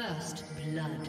First blood.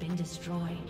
Been destroyed.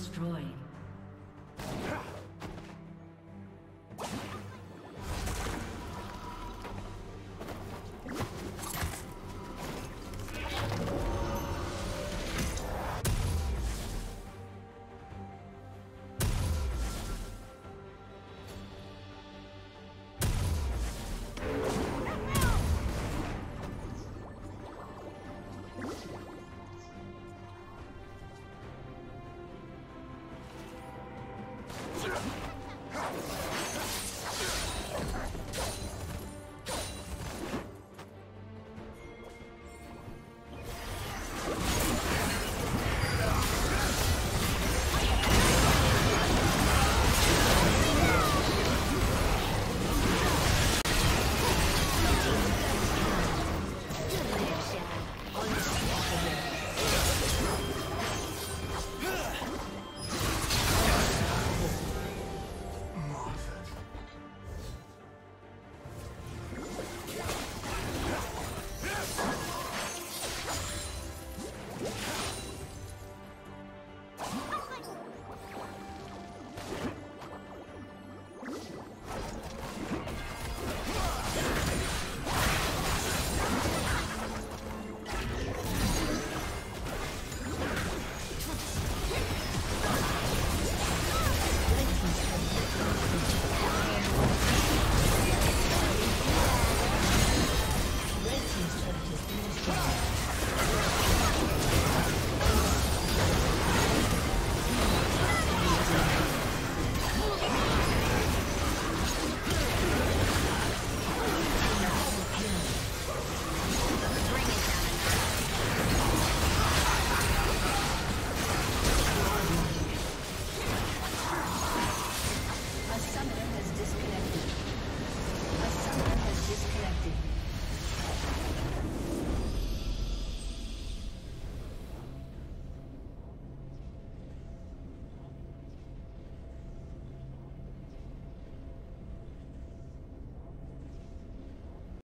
destroyed.